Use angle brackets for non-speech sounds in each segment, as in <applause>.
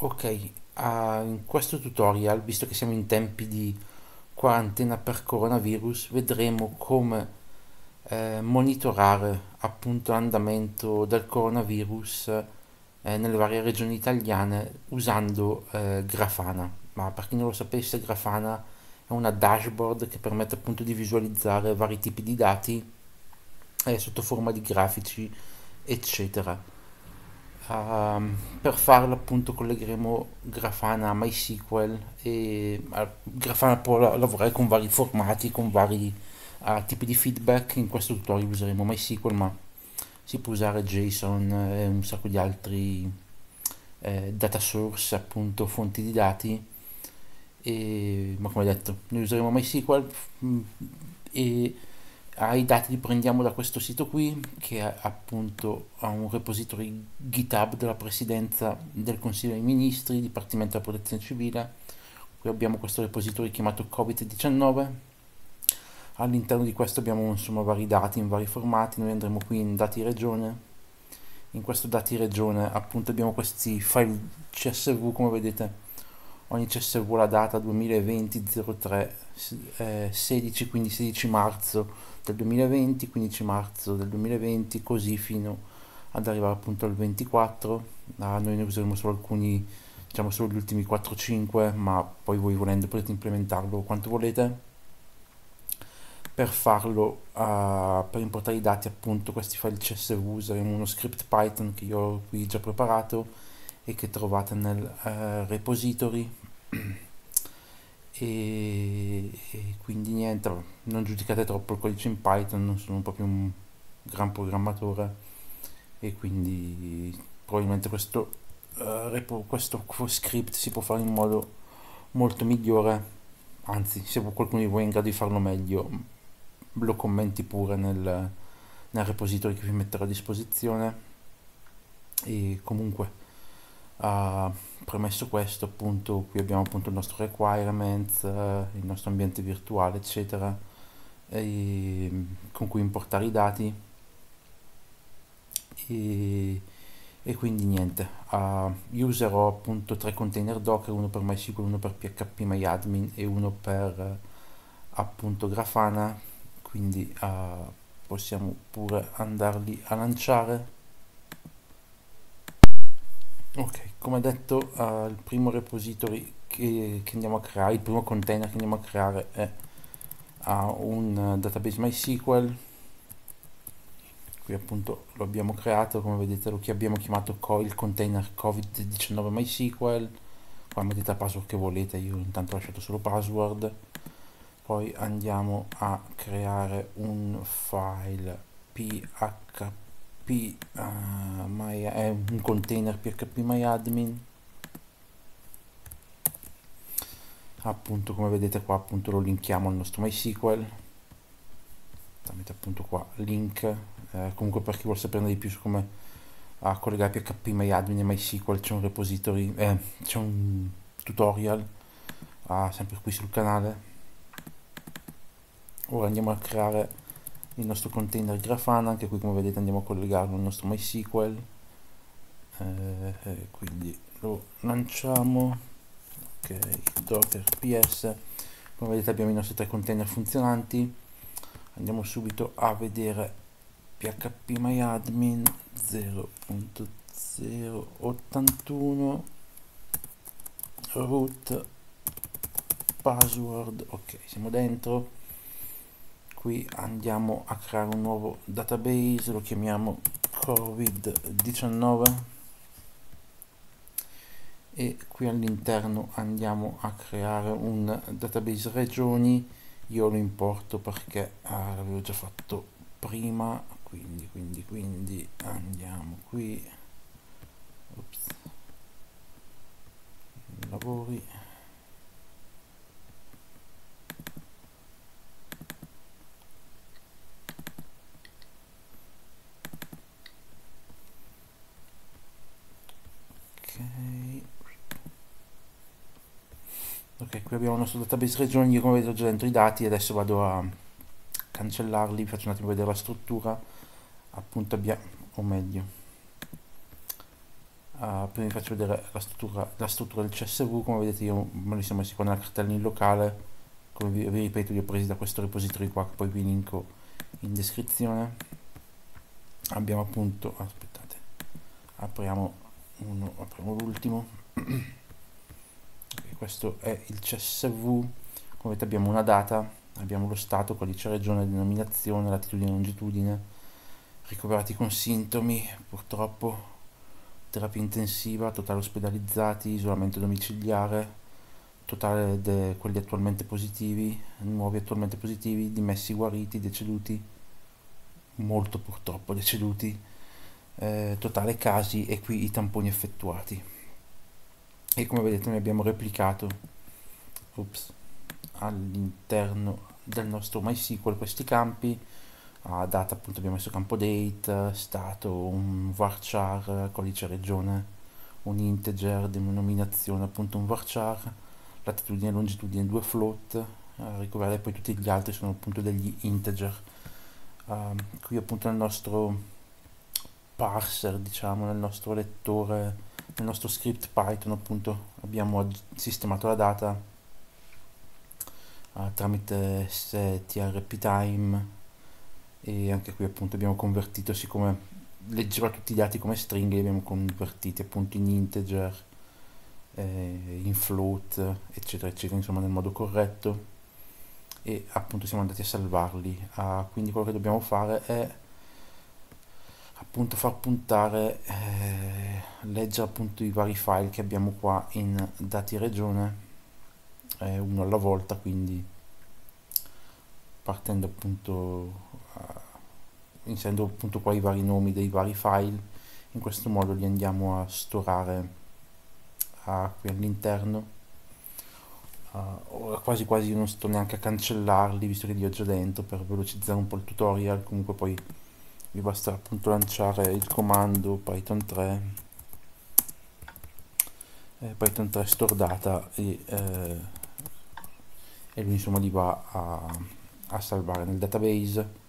Ok, ah, in questo tutorial, visto che siamo in tempi di quarantena per coronavirus, vedremo come eh, monitorare appunto l'andamento del coronavirus eh, nelle varie regioni italiane usando eh, Grafana. Ma per chi non lo sapesse, Grafana è una dashboard che permette appunto di visualizzare vari tipi di dati eh, sotto forma di grafici, eccetera. Um, per farlo appunto collegheremo Grafana a MySQL e uh, Grafana può lavorare con vari formati, con vari uh, tipi di feedback, in questo tutorial useremo MySQL ma si può usare JSON e un sacco di altri eh, data source, appunto fonti di dati. E, ma come detto noi useremo MySQL mm, e I dati li prendiamo da questo sito qui che è appunto ha un repository GitHub della Presidenza del Consiglio dei Ministri, Dipartimento della Protezione Civile. Qui abbiamo questo repository chiamato Covid-19. All'interno di questo abbiamo insomma vari dati in vari formati, noi andremo qui in dati regione. In questo dati regione appunto abbiamo questi file CSV come vedete ogni CSV la data 2020 03 eh, 16 quindi 16 marzo del 2020, 15 marzo del 2020, così fino ad arrivare appunto al 24. Ah, noi ne useremo solo alcuni, diciamo solo gli ultimi 4-5, ma poi voi volendo potete implementarlo quanto volete. Per farlo, uh, per importare i dati appunto questi file CSV useremo uno script Python che io ho qui già preparato e che trovate nel uh, repository e, e, quindi niente, non giudicate troppo il codice in Python, non sono proprio un gran programmatore e quindi probabilmente questo, uh, questo script si può fare in modo molto migliore, anzi se qualcuno di voi è in grado di farlo meglio lo commenti pure nel, nel repository che vi metterò a disposizione. E comunque Uh, premesso questo, appunto, qui abbiamo appunto il nostro requirements, uh, il nostro ambiente virtuale, eccetera, e, con cui importare i dati. E, e quindi niente, uh, io userò appunto tre container Docker, uno per MySQL, uno per PHP MyAdmin e uno per appunto Grafana, quindi possiamo pure andarli a lanciare. Ok, come detto, uh, il primo repository che, che, andiamo a creare, il primo container che andiamo a creare è uh, un uh, database MySQL. Qui appunto lo abbiamo creato, come vedete lo abbiamo chiamato il container covid-19 MySQL. Qua mettete la password che volete, io intanto ho lasciato solo password. Poi andiamo a creare un file php uh, my, è un container php myadmin appunto come vedete qua appunto lo linkiamo al nostro mysql. Tramite appunto qua link. Eh, comunque per chi vuole saperne di più su come a collegare php myadmin e mysql c'è un repository eh, c'è un tutorial ah, sempre qui sul canale. Ora andiamo a creare il nostro container Grafana, anche qui come vedete andiamo a collegarlo al nostro MySQL, eh, eh, quindi lo lanciamo, ok, docker ps, come vedete abbiamo i nostri tre container funzionanti, andiamo subito a vedere php myadmin 0.081 root password. Ok siamo dentro qui andiamo a creare un nuovo database lo chiamiamo covid-19 e qui all'interno andiamo a creare un database regioni. Io lo importo perché ah, l'avevo già fatto prima quindi quindi quindi andiamo qui. Ops. lavori ok qui abbiamo il nostro database regioni io come vedete ho già dentro i dati adesso vado a cancellarli faccio un attimo vedere la struttura appunto abbiamo o meglio Uh, prima vi faccio vedere la struttura, la struttura, del CSV, come vedete io me li sono messi qua nella cartella in locale, come vi, vi, ripeto li ho presi da questo repository qua che poi vi linko in descrizione. Abbiamo appunto, aspettate, apriamo uno, apriamo l'ultimo. <clears throat> questo è il CSV, come vedete abbiamo una data, abbiamo lo stato, codice regione, denominazione, latitudine, longitudine, ricoverati con sintomi, purtroppo terapia intensiva, totale ospedalizzati, isolamento domiciliare, totale di quelli attualmente positivi, nuovi attualmente positivi, dimessi guariti, deceduti, molto purtroppo deceduti, eh, totale casi e qui i tamponi effettuati. E come vedete noi abbiamo replicato all'interno del nostro MySQL questi campi, a data appunto abbiamo messo campo date, stato, un varchar, codice regione, un integer, denominazione appunto un varchar, latitudine e longitudine due float, eh, ricordate poi tutti gli altri sono appunto degli integer. Uh, qui appunto nel nostro parser, diciamo, nel nostro lettore, nel nostro script Python appunto abbiamo sistemato la data uh, tramite strptime e anche qui appunto abbiamo convertito siccome leggeva tutti i dati come stringhe li abbiamo convertiti appunto in integer eh, in float eccetera eccetera insomma nel modo corretto e appunto siamo andati a salvarli. Ah, quindi quello che dobbiamo fare è appunto far puntare eh, leggere appunto i vari file che abbiamo qua in dati regione eh, uno alla volta quindi partendo appunto uh, inserendo appunto qua i vari nomi dei vari file in questo modo li andiamo a storare uh, qui all'interno. Uh, quasi quasi non sto neanche a cancellarli visto che li ho già dentro per velocizzare un po' il tutorial comunque poi vi basta appunto lanciare il comando python 3 eh, python 3 store data e, eh, e lui insomma li va a a salvare nel database.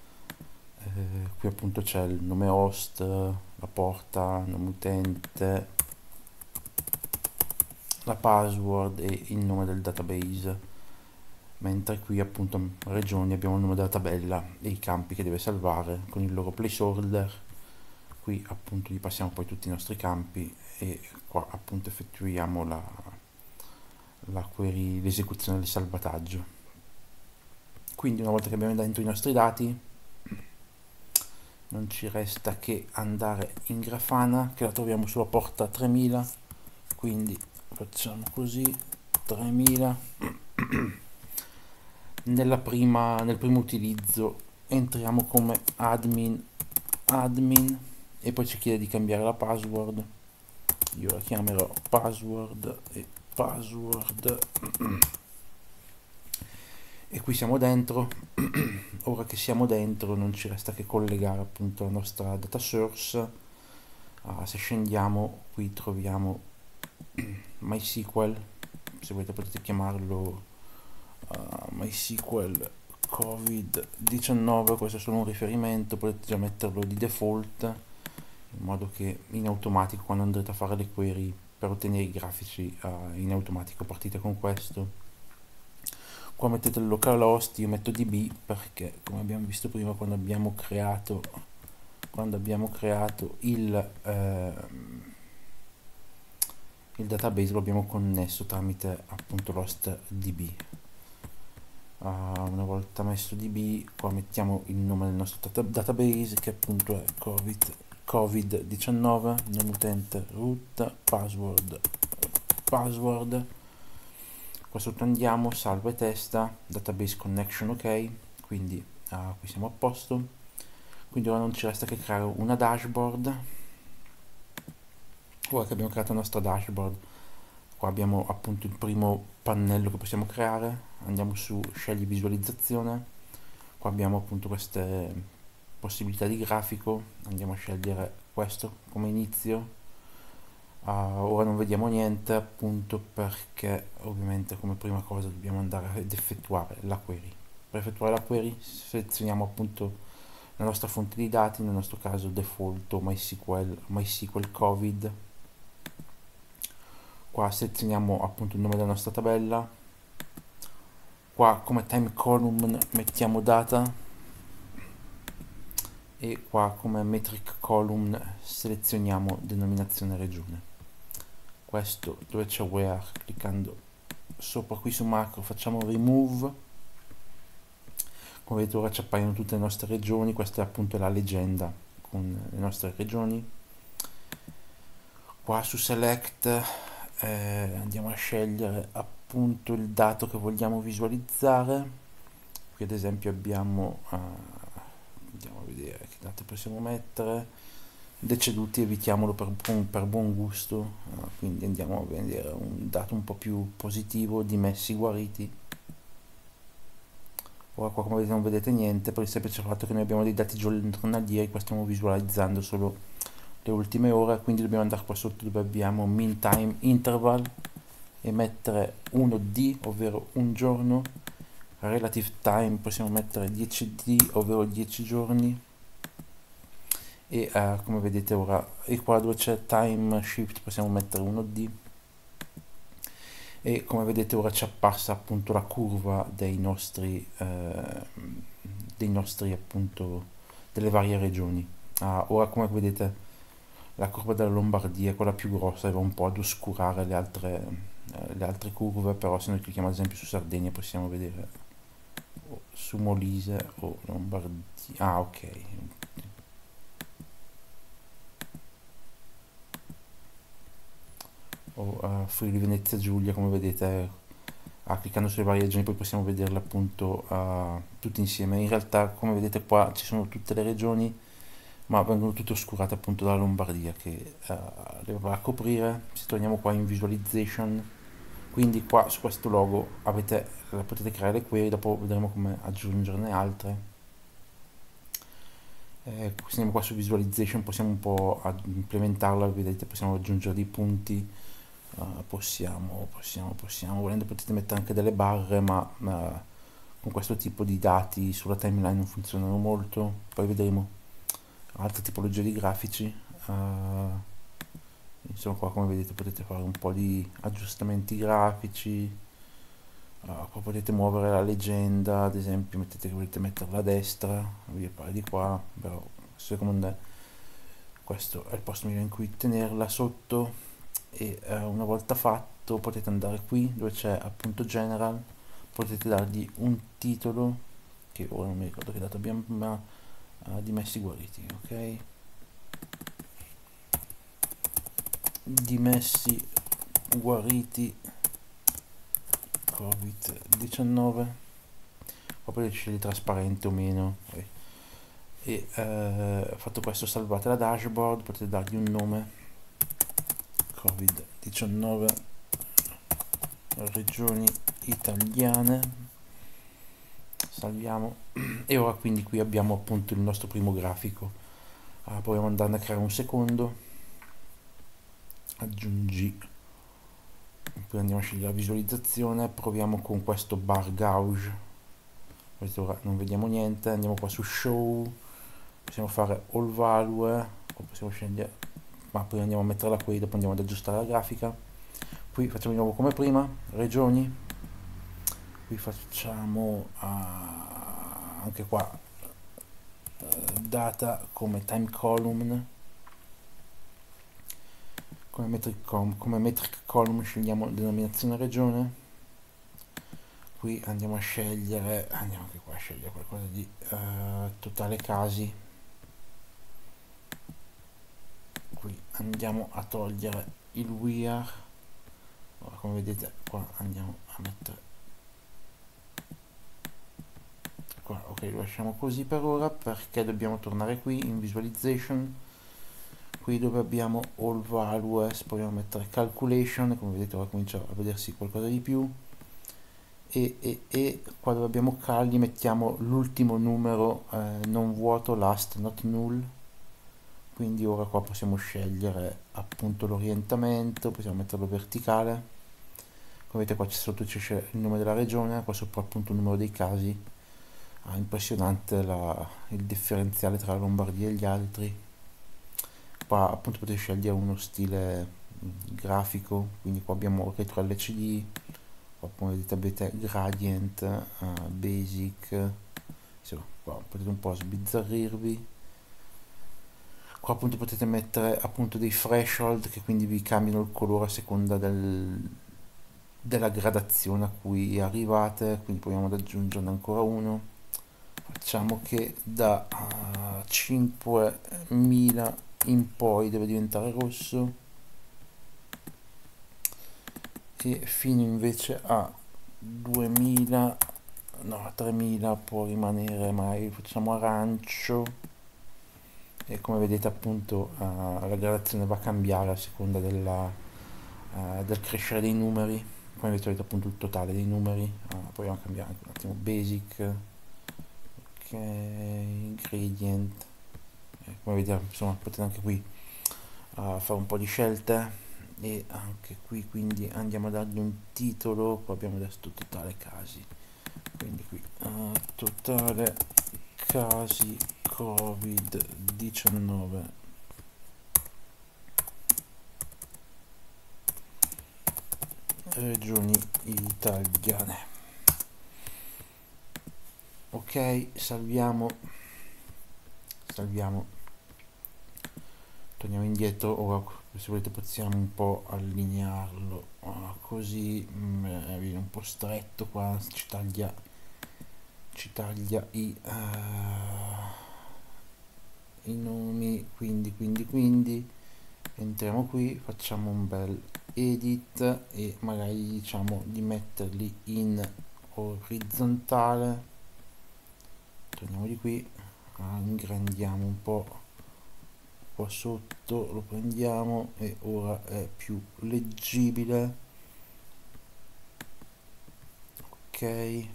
Eh, qui appunto c'è il nome host la porta nome utente la password e il nome del database mentre qui appunto regioni abbiamo il nome della tabella e i campi che deve salvare con il loro placeholder. Qui appunto gli passiamo poi tutti i nostri campi e qua appunto effettuiamo la, la query l'esecuzione del salvataggio. Quindi una volta che abbiamo dentro i nostri dati non ci resta che andare in Grafana che la troviamo sulla porta 3000 quindi facciamo così 3000 nella <clears throat> prima, nel primo utilizzo. Entriamo come admin admin e poi ci chiede di cambiare la password. Io la chiamerò password e password. E qui siamo dentro. <clears throat> Ora che siamo dentro non ci resta che collegare appunto la nostra data source. Uh, se scendiamo qui troviamo <clears throat> MySQL. Se volete potete chiamarlo uh, MySQL covid-19 questo è solo un riferimento potete già metterlo di default in modo che in automatico quando andrete a fare le query per ottenere i grafici uh, in automatico partite con questo. Qua mettete il localhost io metto db perché come abbiamo visto prima quando abbiamo creato quando abbiamo creato il eh, il database lo abbiamo connesso tramite appunto l'host db uh, una volta messo db qua mettiamo il nome del nostro data database che appunto è covid covid 19 nome utente root password password. Qua sotto andiamo salva e testa database connection ok? Quindi uh, qui siamo a posto. Quindi ora non ci resta che creare una dashboard. Ora che abbiamo creato la nostra dashboard qua abbiamo appunto il primo pannello che possiamo creare. Andiamo su scegli visualizzazione. Qua abbiamo appunto queste possibilità di grafico. Andiamo a scegliere questo come inizio. Uh, ora non vediamo niente appunto perché ovviamente come prima cosa dobbiamo andare ad effettuare la query. Per effettuare la query selezioniamo appunto la nostra fonte di dati, nel nostro caso default MySQL, MySQL COVID qua selezioniamo appunto il nome della nostra tabella. Qua come time column mettiamo data. E qua come metric column selezioniamo denominazione regione. Questo dove c'è where? Cliccando sopra qui su macro facciamo remove. Come vedete ora ci appaiono tutte le nostre regioni. Questa è appunto la leggenda con le nostre regioni. Qua su select eh, andiamo a scegliere appunto il dato che vogliamo visualizzare. Qui ad esempio abbiamo uh, andiamo a vedere che date possiamo mettere. Deceduti evitiamolo per, per buon gusto. Uh, quindi andiamo a vedere un dato un po' più positivo dimessi guariti. Ora qua come vedete non vedete niente per il semplice fatto che noi abbiamo dei dati giornalieri qua stiamo visualizzando solo le ultime ore quindi dobbiamo andare qua sotto dove abbiamo mean time interval e mettere 1d ovvero un giorno. Relative time possiamo mettere 10d ovvero 10 giorni. E uh, come vedete ora e qua dove c'è time shift possiamo mettere 1d e come vedete ora ci appassa appunto la curva dei nostri eh, dei nostri appunto delle varie regioni. Ah, ora come vedete la curva della Lombardia, quella più grossa, va un po' ad oscurare le altre, eh, le altre curve, però se noi clicchiamo ad esempio su Sardegna possiamo vedere o su Molise o Lombardia. Ah, ok. O uh, Friuli Venezia Giulia, come vedete, ah, cliccando sulle varie regioni poi possiamo vederle appunto uh, tutte insieme. In realtà, come vedete qua ci sono tutte le regioni ma vengono tutte oscurate appunto dalla Lombardia che uh, le va a coprire. Se torniamo qua in visualization quindi qua su questo logo avete, potete creare le query dopo vedremo come aggiungerne altre. Eh, se andiamo qua su visualization possiamo un po' implementarla vedete possiamo aggiungere dei punti uh, possiamo, possiamo, possiamo. Volendo potete mettere anche delle barre ma uh, con questo tipo di dati sulla timeline non funzionano molto. Poi vedremo altre tipologie di grafici uh, insomma qua come vedete potete fare un po' di aggiustamenti grafici uh, qua potete muovere la leggenda ad esempio mettete che volete metterla a destra vi appare di qua però secondo me questo è il posto migliore in cui tenerla sotto e uh, una volta fatto potete andare qui dove c'è appunto general potete dargli un titolo che ora non mi ricordo che dato abbiamo ma uh, dimessi guariti ok. Dimessi guariti. Covid 19 poi potete scegliere trasparente o meno. Okay. e uh, fatto questo salvate la dashboard potete dargli un nome. Covid 19 regioni italiane salviamo. <clears throat> E ora quindi qui abbiamo appunto il nostro primo grafico. Allora, proviamo ad andare a creare un secondo. Aggiungi. Poi andiamo a scegliere la visualizzazione. Proviamo con questo bar gauge. Ora non vediamo niente. Andiamo qua su show. Possiamo fare all value o possiamo scegliere ma poi andiamo a metterla qui dopo andiamo ad aggiustare la grafica. Qui facciamo di nuovo come prima. Regioni qui facciamo uh, anche qua uh, data come time column. Come metric, com, come metric column scegliamo denominazione regione. Qui andiamo a scegliere andiamo anche qua a scegliere qualcosa di uh, totale casi. Qui andiamo a togliere il wear ora come vedete qua andiamo a mettere qua ok lo lasciamo così per ora perché dobbiamo tornare qui in visualization. Qui dove abbiamo all values proviamo a mettere calculation come vedete ora comincia a vedersi qualcosa di più. E, e, e qua dove abbiamo cali mettiamo l'ultimo numero eh, non vuoto last not null. Quindi ora qua possiamo scegliere appunto l'orientamento possiamo metterlo verticale. Come vedete qua sotto c'è il nome della regione qua sopra appunto il numero dei casi ah, impressionante la, il differenziale tra la Lombardia e gli altri. Qua appunto potete scegliere uno stile il grafico quindi qua abbiamo retro LCD qua come vedete avete gradient uh, basic insomma qua potete un po' sbizzarrirvi. Qua appunto potete mettere appunto dei threshold che quindi vi cambiano il colore a seconda del, della gradazione a cui arrivate quindi proviamo ad aggiungerne ancora uno facciamo che da uh, 5000 in poi deve diventare rosso. E fino invece a 2000 no 3000 può rimanere mai facciamo arancio. E come vedete appunto uh, la gradazione va a cambiare a seconda della, uh, del crescere dei numeri. Come vedete appunto il totale dei numeri. Proviamo a cambiare anche un attimo basic ok gradient eh, come vedete insomma potete anche qui fare un po' di scelte. E anche qui quindi andiamo a dargli un titolo. Qua abbiamo adesso totale casi. Quindi qui uh, totale casi covid 19 regioni italiane ok salviamo. Salviamo. Torniamo indietro. Ora se volete possiamo un po' allinearlo. Ah, così mh, mm, viene un po' stretto qua. Ci taglia ci taglia i, uh, i nomi. Quindi quindi quindi entriamo qui. Facciamo un bel edit e magari diciamo di metterli in orizzontale torniamo di qui ingrandiamo un po' qua sotto lo prendiamo e ora è più leggibile. Ok.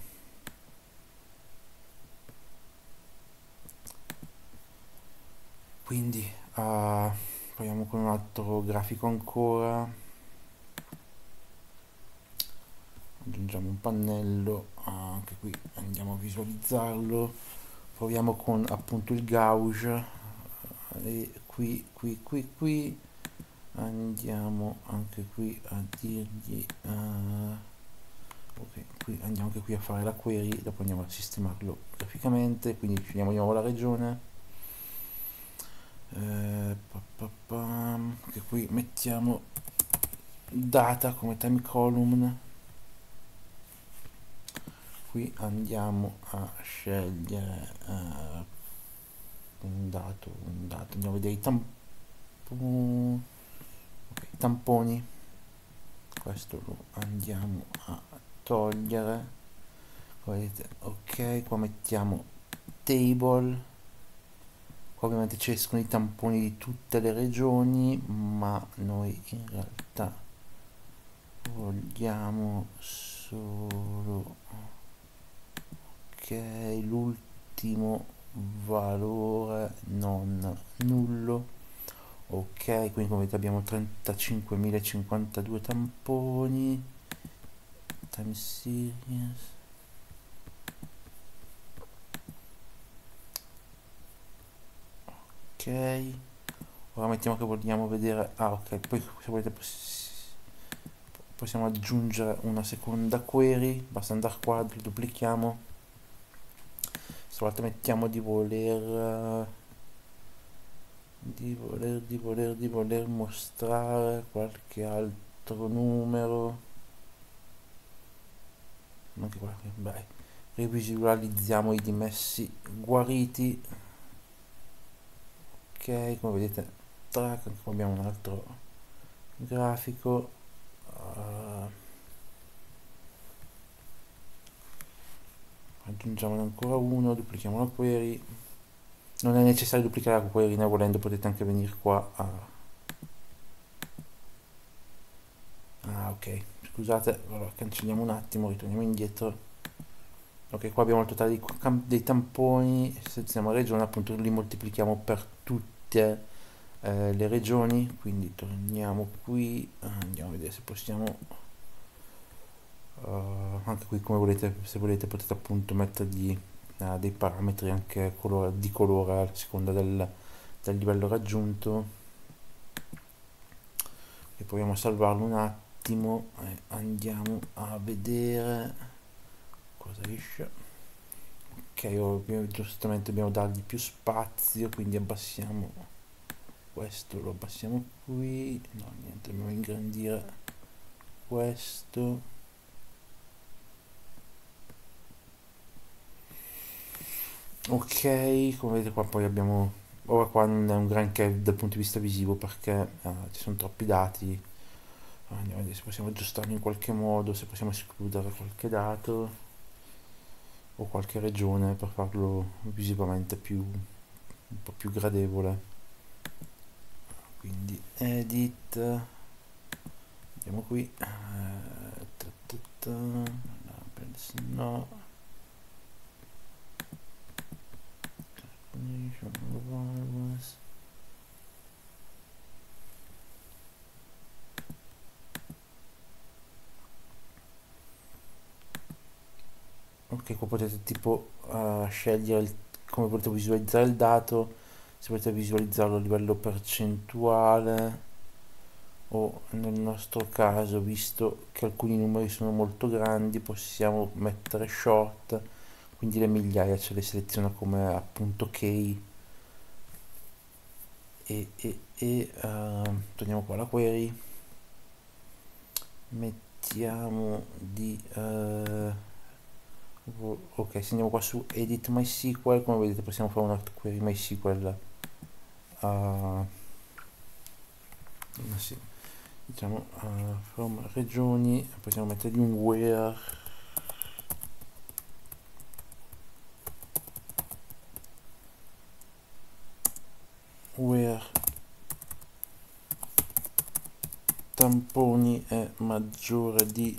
Quindi uh, proviamo con un altro grafico ancora. Aggiungiamo un pannello anche qui andiamo a visualizzarlo. Proviamo con appunto il gauge. E qui qui qui qui. Andiamo anche qui a dirgli uh, ok qui andiamo anche qui a fare la query dopo andiamo a sistemarlo graficamente quindi scegliamo di nuovo la regione. Eh, anche qui mettiamo data come time column qui andiamo a scegliere uh, un dato, un dato, andiamo a vedere i tamponi, okay, tamponi, questo lo andiamo a togliere, vedete, ok, qua mettiamo table, qua ovviamente ci escono i tamponi di tutte le regioni, ma noi in realtà vogliamo solo l'ultimo valore non nullo. Ok quindi come vedete abbiamo 35.052 tamponi. Time series. Ok. Ora mettiamo che vogliamo vedere ah ok poi se volete possiamo aggiungere una seconda query basta andare qua duplichiamo stavolta mettiamo di voler di voler di voler di voler mostrare qualche altro numero. Anche qua beh rivisualizziamo i dimessi guariti. Ok come vedete track abbiamo un altro grafico aggiungiamone ancora uno duplichiamo la query. Non è necessario duplicare la query ne volendo potete anche venire qua a ah ok. Scusate allora cancelliamo un attimo ritorniamo indietro. Ok qua abbiamo il totale dei, dei tamponi. Selezioniamo la regione appunto li moltiplichiamo per tutte eh, le regioni. Quindi torniamo qui andiamo a vedere se possiamo uh, anche qui come volete se volete potete appunto mettergli uh, dei parametri anche colore, di colore a seconda del, del livello raggiunto. Proviamo a salvarlo un attimo e andiamo a vedere cosa esce. Ok ovvio, giustamente dobbiamo dargli più spazio quindi abbassiamo questo lo abbassiamo qui. No niente dobbiamo ingrandire questo ok come vedete qua poi abbiamo ora qua non è un granché dal punto di vista visivo perché uh, ci sono troppi dati. Andiamo a vedere se possiamo aggiustarli in qualche modo se possiamo escludere qualche dato o qualche regione per farlo visivamente più un po' più gradevole. Quindi edit andiamo qui. Uh, no ok qua potete tipo uh, scegliere il, come volete visualizzare il dato se volete visualizzarlo a livello percentuale o nel nostro caso visto che alcuni numeri sono molto grandi possiamo mettere short quindi le migliaia ce le seleziona come appunto key e, e, e uh, torniamo qua alla query. Mettiamo di uh, ok se andiamo qua su edit mysql come vedete possiamo fare una query mysql uh, diciamo uh, from regioni possiamo mettergli un where where tamponi è maggiore di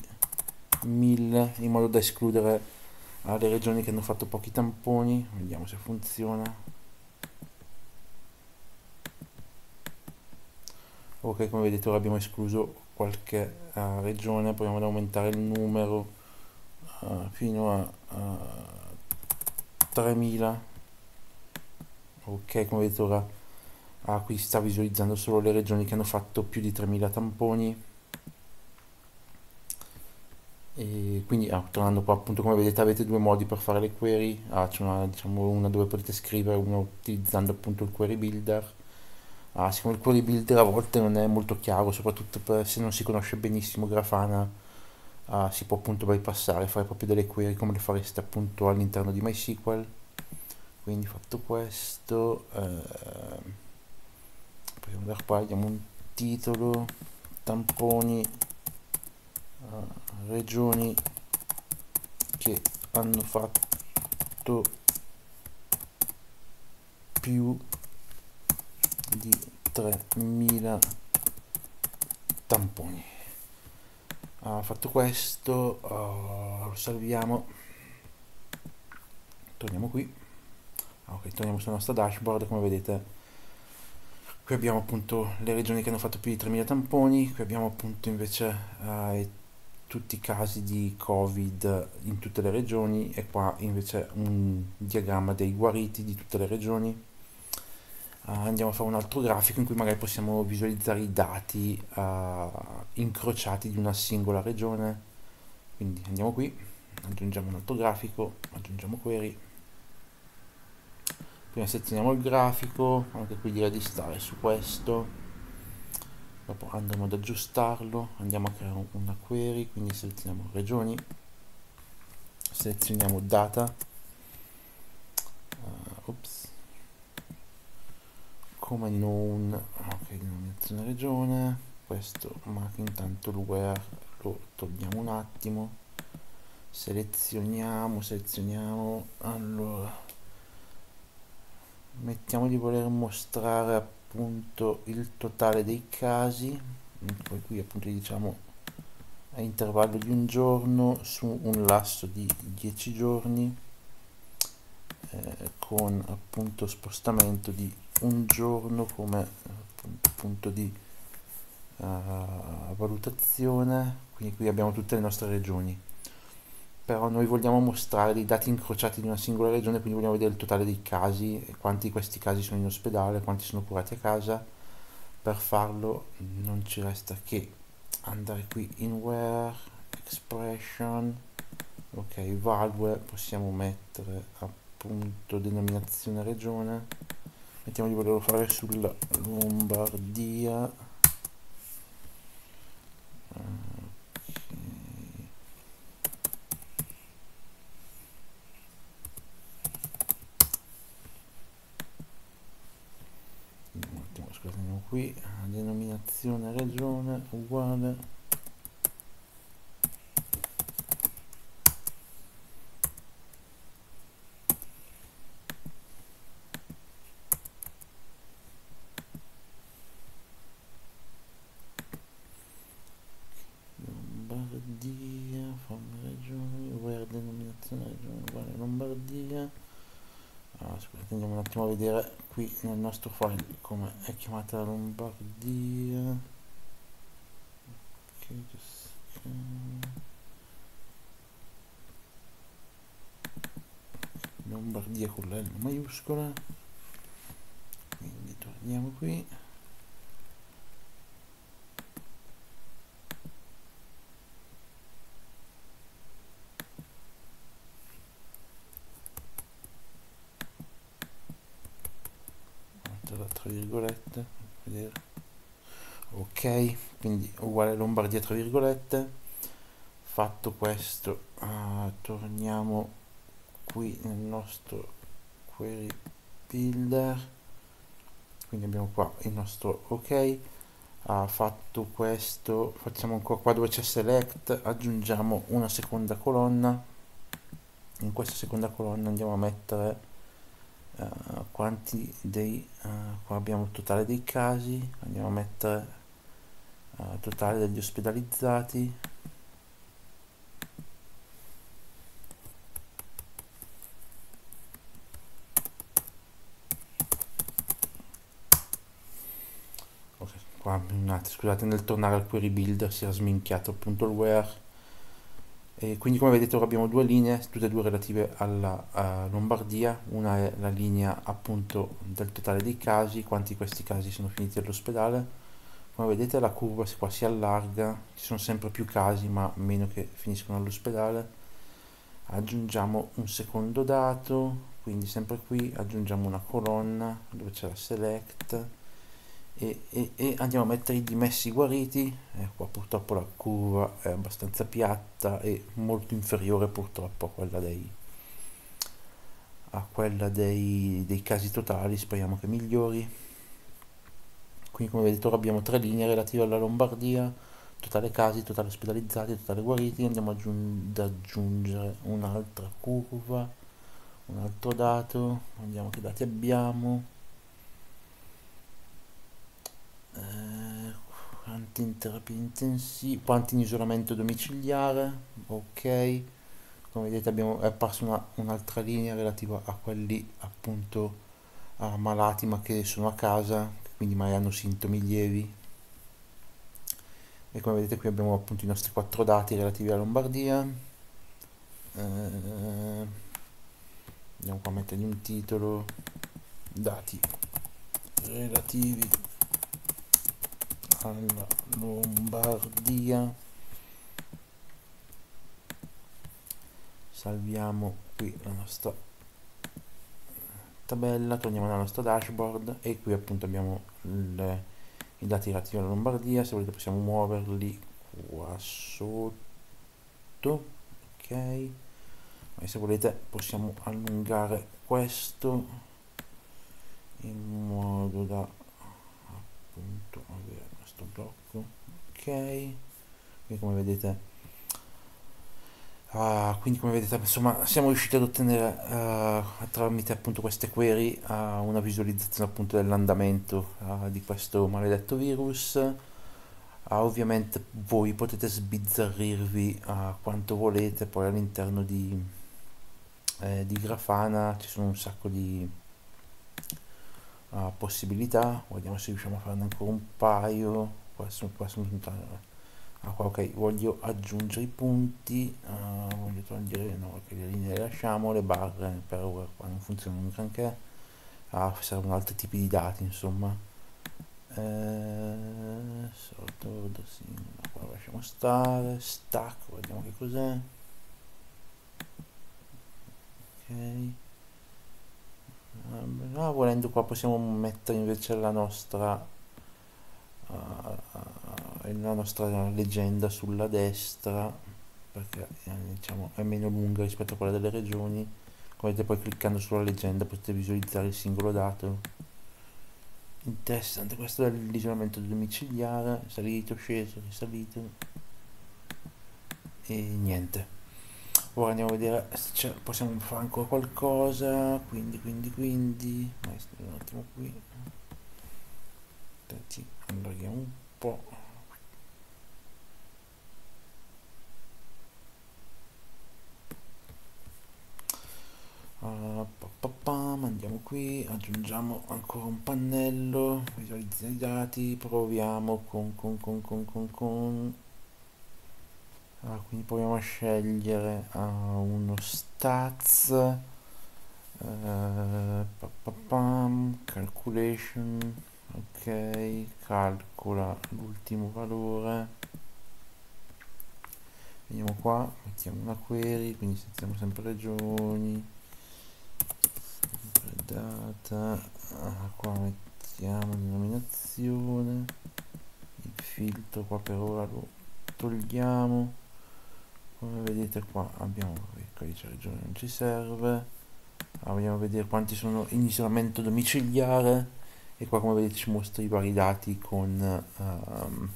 1000 in modo da escludere uh, le regioni che hanno fatto pochi tamponi. Vediamo se funziona. Ok come vedete ora abbiamo escluso qualche uh, regione. Proviamo ad aumentare il numero uh, fino a 3000 ok come vedete ora ah, qui sta visualizzando solo le regioni che hanno fatto più di 3000 tamponi. E quindi ah, tornando qua appunto come vedete avete due modi per fare le query. Ah, c'è una, diciamo, una dove potete scrivere uno utilizzando appunto il query builder. Ah, siccome il query builder a volte non è molto chiaro soprattutto per, se non si conosce benissimo Grafana ah, si può appunto bypassare fare proprio delle query come le fareste appunto all'interno di MySQL. Quindi fatto questo eh, possiamo andare qua diamo un titolo tamponi uh, regioni che hanno fatto più di 3000 tamponi. Uh, fatto questo uh, lo salviamo. Torniamo qui. Ok torniamo sulla nostra dashboard come vedete qui abbiamo appunto le regioni che hanno fatto più di 3.000 tamponi, qui abbiamo appunto invece eh, tutti i casi di covid in tutte le regioni e qua invece un diagramma dei guariti di tutte le regioni. Uh, andiamo a fare un altro grafico in cui magari possiamo visualizzare i dati uh, incrociati di una singola regione. Quindi andiamo qui, aggiungiamo un altro grafico, aggiungiamo query prima selezioniamo il grafico anche qui direi di stare su questo. Dopo andremo ad aggiustarlo andiamo a creare una query quindi selezioniamo regioni selezioniamo data. Uh, ops. Come non ok denominazione regione questo ma intanto where lo togliamo un attimo. Selezioniamo selezioniamo allora mettiamo di voler mostrare appunto il totale dei casi. Poi qui appunto diciamo a intervallo di un giorno su un lasso di 10 giorni eh, con appunto spostamento di un giorno come punto di uh, valutazione. Quindi qui abbiamo tutte le nostre regioni però noi vogliamo mostrare i dati incrociati di una singola regione, quindi vogliamo vedere il totale dei casi, quanti di questi casi sono in ospedale, quanti sono curati a casa, per farlo non ci resta che andare qui in where expression. Ok value possiamo mettere appunto denominazione regione. Mettiamo di volerlo fare sulla Lombardia qui denominazione regione uguale Lombardia fammi regione uguale denominazione regione uguale Lombardia allora, scusate, andiamo un attimo a vedere qui nel nostro file come è chiamata Lombardia. Lombardia con la L maiuscola. Quindi torniamo qui tra virgolette vedere quindi uguale Lombardia tra virgolette. Fatto questo uh, torniamo qui nel nostro query builder. Quindi abbiamo qua il nostro ok. Uh, fatto questo facciamo ancora qua dove c'è select aggiungiamo una seconda colonna. In questa seconda colonna andiamo a mettere uh, quanti dei uh, qua abbiamo il totale dei casi. Andiamo a mettere uh, totale degli ospedalizzati. Ok qua un attimo scusate nel tornare al query builder si era sminchiato appunto il where. E quindi come vedete ora abbiamo due linee, tutte e due relative alla Lombardia, una è la linea appunto del totale dei casi, quanti di questi casi sono finiti all'ospedale, come vedete la curva qua si allarga, ci sono sempre più casi ma meno che finiscono all'ospedale, aggiungiamo un secondo dato, quindi sempre qui aggiungiamo una colonna dove c'è la select, e, e, e, andiamo a mettere i dimessi guariti. Eh, qua purtroppo la curva è abbastanza piatta e molto inferiore purtroppo a quella dei, a quella dei, dei casi totali. Speriamo che migliori quindi come vedete ora abbiamo tre linee relative alla Lombardia totale casi, totale ospedalizzati, totale guariti andiamo ad aggiungere un'altra curva un altro dato vediamo che dati abbiamo. Eh, quanti in terapia intensiva quanti in isolamento domiciliare ok. Come vedete abbiamo è apparsa un'altra linea relativa a quelli appunto a malati ma che sono a casa quindi magari hanno sintomi lievi. E come vedete qui abbiamo appunto i nostri quattro dati relativi alla Lombardia. Eh, andiamo qua a mettergli un titolo. Dati relativi alla Lombardia. Salviamo qui la nostra tabella torniamo nella nostra dashboard e qui appunto abbiamo le, i dati relativi alla Lombardia se volete possiamo muoverli qua sotto ok? E se volete possiamo allungare questo in modo da appunto avere questo blocco ok? Quindi come vedete uh, quindi come vedete insomma siamo riusciti ad ottenere uh, tramite appunto queste query uh, una visualizzazione appunto dell'andamento di questo maledetto virus. Ovviamente voi potete sbizzarrirvi quanto volete poi all'interno di, eh, di Grafana ci sono un sacco di possibilità. Vediamo se riusciamo a farne ancora un paio. Qua sono, qua sono ah, ok voglio aggiungere i punti uh, voglio togliere no le linee le lasciamo le barre per ora qua non funzionano granché uh, servono altri tipi di dati insomma. Eh, sotto sì, qua lasciamo stare stack vediamo che cos'è. Ok. Ah, volendo qua possiamo mettere invece la nostra uh, la nostra leggenda sulla destra perché eh, diciamo, è meno lunga rispetto a quella delle regioni. Come vedete poi cliccando sulla leggenda potete visualizzare il singolo dato. Interessante questo è l'isolamento domiciliare salito sceso risalito e niente. Ora andiamo a vedere se possiamo fare ancora qualcosa. Quindi quindi quindi. Un attimo qui. Allarghiamo un po' uh, pa, andiamo qui aggiungiamo ancora un pannello visualizziamo i dati proviamo con con con con con, con. Ah, quindi proviamo a scegliere uh, uno stats uh, pa, calculation ok calcola l'ultimo valore. Veniamo qua mettiamo una query quindi senziamo sempre regioni data ah, qua mettiamo denominazione il filtro qua per ora lo togliamo. Come vedete qua abbiamo il codice regione non ci serve. Allora, vogliamo vedere quanti sono in isolamento domiciliare. E qua come vedete ci mostra i vari dati con um,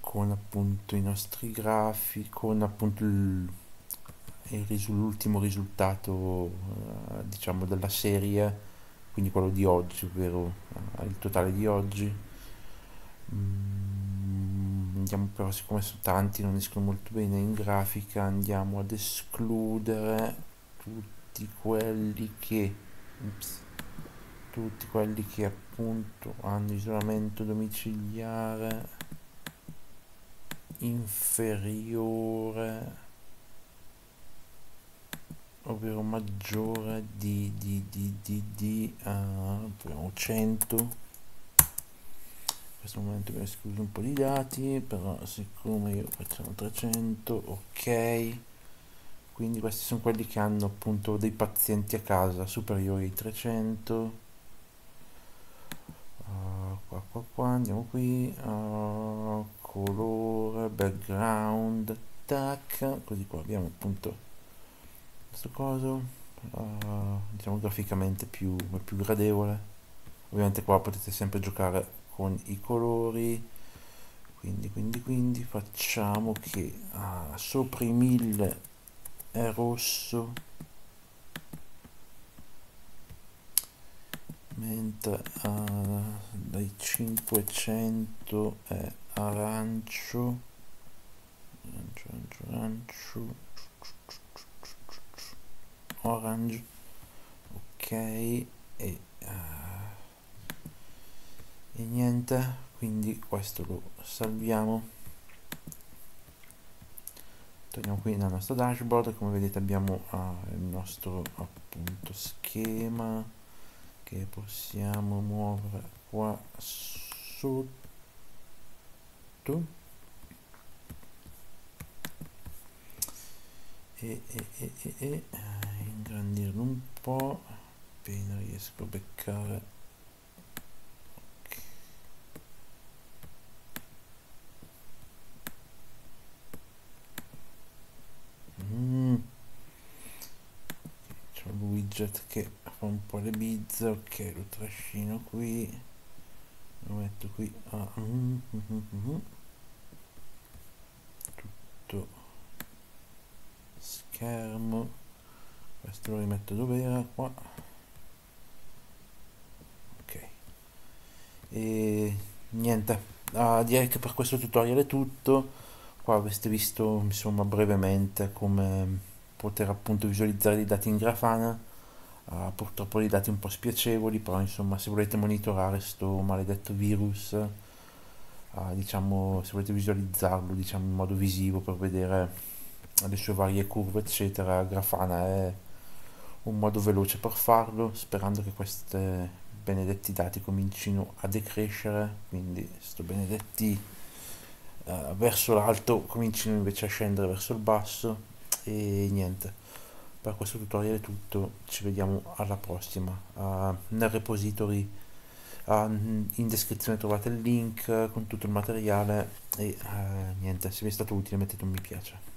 con appunto i nostri grafi con appunto l'ultimo risultato uh, diciamo della serie quindi quello di oggi ovvero uh, il totale di oggi. Mm andiamo però siccome sono tanti non escono molto bene in grafica andiamo ad escludere tutti quelli che ups, tutti quelli che appunto hanno isolamento domiciliare inferiore ovvero maggiore di di di di, di uh, 100 questo momento mi escluso un po' di dati però siccome io facciamo 300 ok. Quindi questi sono quelli che hanno appunto dei pazienti a casa superiori ai 300 uh, ah, qua qua qua andiamo qui. Uh, colore background tac. Così qua abbiamo appunto questo coso? Uh, diciamo graficamente più, più gradevole. Ovviamente qua potete sempre giocare con i colori. Quindi quindi quindi facciamo che ah, sopra i 1000 è rosso. Mentre ah, dai 500 è arancio. Arancio arancio arancio orange. Ok e ah, e niente quindi questo lo salviamo. Torniamo qui nel nostro dashboard come vedete abbiamo uh, il nostro appunto schema che possiamo muovere qua sotto. E, e, e, e ingrandirlo un po' appena riesco a beccare. Widget che fa un po' le bizze ok lo trascino qui. Lo metto qui. A mm, mm, mm, tutto. Schermo questo lo rimetto dove era? Qua. Ok. E niente. Ah, direi che per questo tutorial è tutto. Qua avreste visto insomma brevemente come poter appunto visualizzare i dati in grafana. Uh, purtroppo dei dati un po' spiacevoli però insomma se volete monitorare sto maledetto virus uh, diciamo se volete visualizzarlo diciamo in modo visivo per vedere le sue varie curve eccetera grafana è un modo veloce per farlo sperando che queste benedetti dati comincino a decrescere, quindi sto benedetti uh, verso l'alto comincino invece a scendere verso il basso e niente. Per questo tutorial è tutto, ci vediamo alla prossima. Uh, nel repository uh, in descrizione trovate il link con tutto il materiale e niente, se vi è stato utile mettete un mi piace.